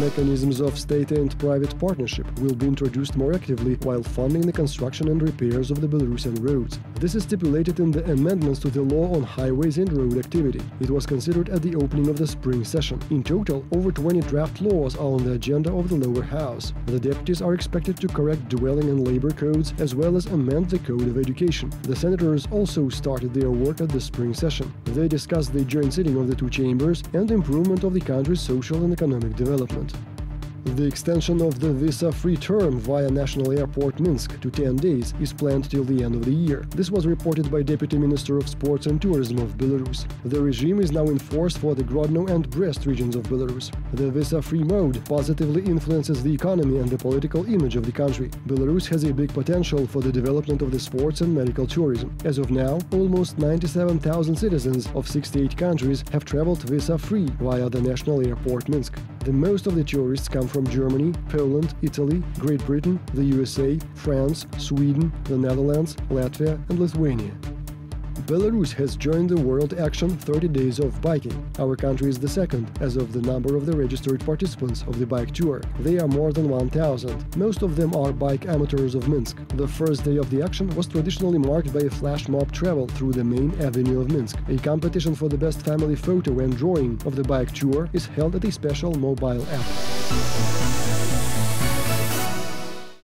Mechanisms of state and private partnership will be introduced more actively while funding the construction and repairs of the Belarusian roads. This is stipulated in the amendments to the law on highways and road activity. It was considered at the opening of the spring session. In total, over 20 draft laws are on the agenda of the lower house. The deputies are expected to correct dwelling and labor codes as well as amend the Code of Education. The senators also started their work at the spring session. They discussed the joint sitting of the two chambers and improvement of the country's social and economic development. The extension of the visa-free term via National Airport Minsk to 10 days is planned till the end of the year. This was reported by Deputy Minister of Sports and Tourism of Belarus. The regime is now in force for the Grodno and Brest regions of Belarus. The visa-free mode positively influences the economy and the political image of the country. Belarus has a big potential for the development of the sports and medical tourism. As of now, almost 97,000 citizens of 68 countries have traveled visa-free via the National Airport Minsk. The most of the tourists come from Germany, Poland, Italy, Great Britain, the USA, France, Sweden, the Netherlands, Latvia and Lithuania. Belarus has joined the World Action 30 Days of Biking. Our country is the second as of the number of the registered participants of the bike tour. They are more than 1,000. Most of them are bike amateurs of Minsk. The first day of the action was traditionally marked by a flash mob travel through the main avenue of Minsk. A competition for the best family photo and drawing of the bike tour is held at a special mobile app.